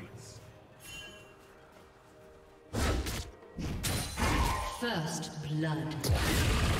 rights. First blood.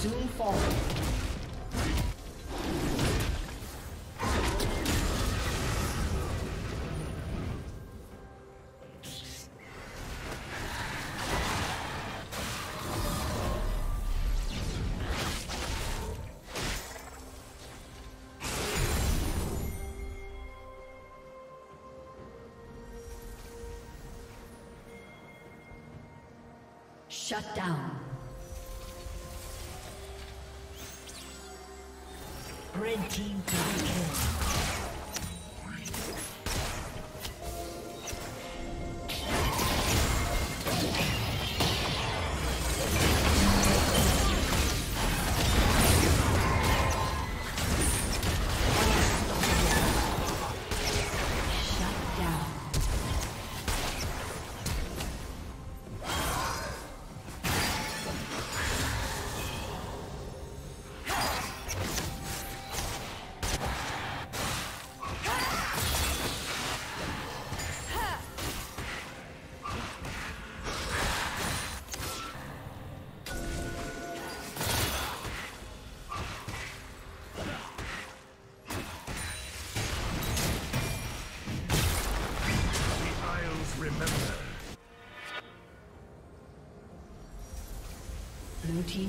Soon fall. Shut down. Red team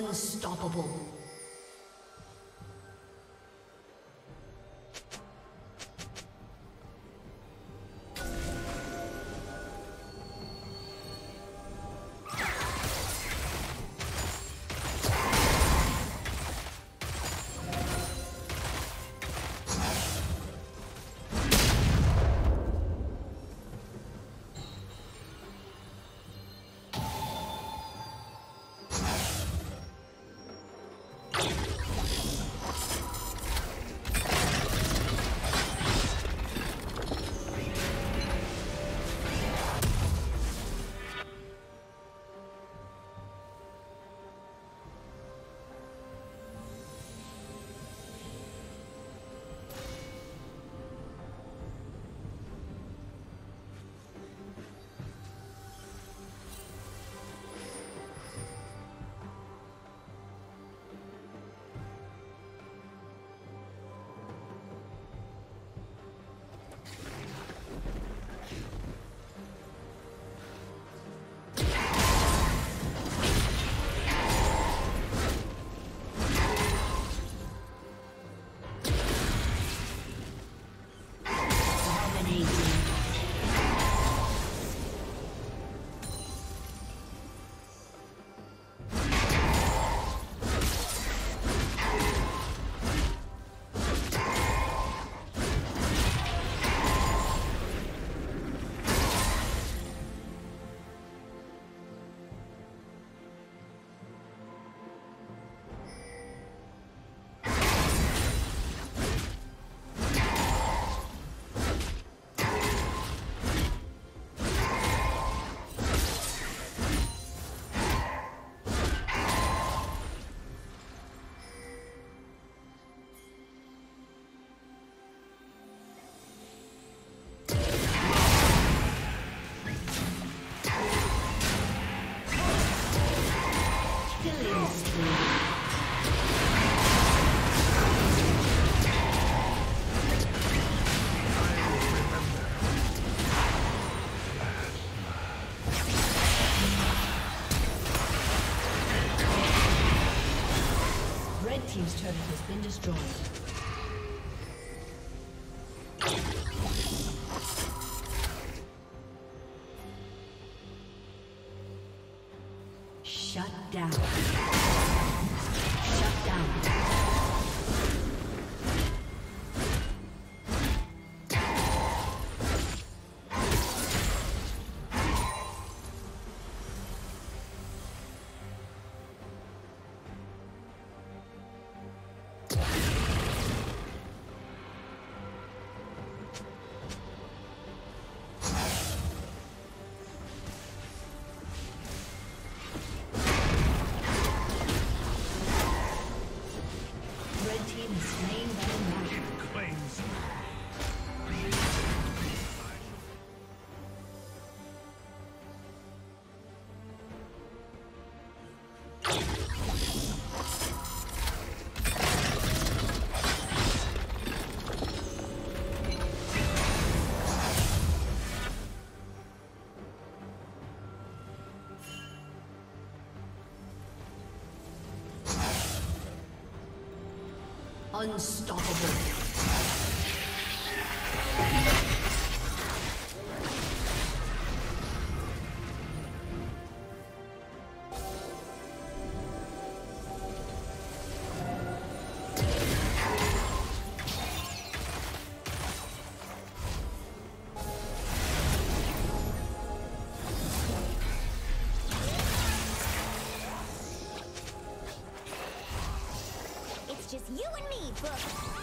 Unstoppable. Shut down. Unstoppable. First.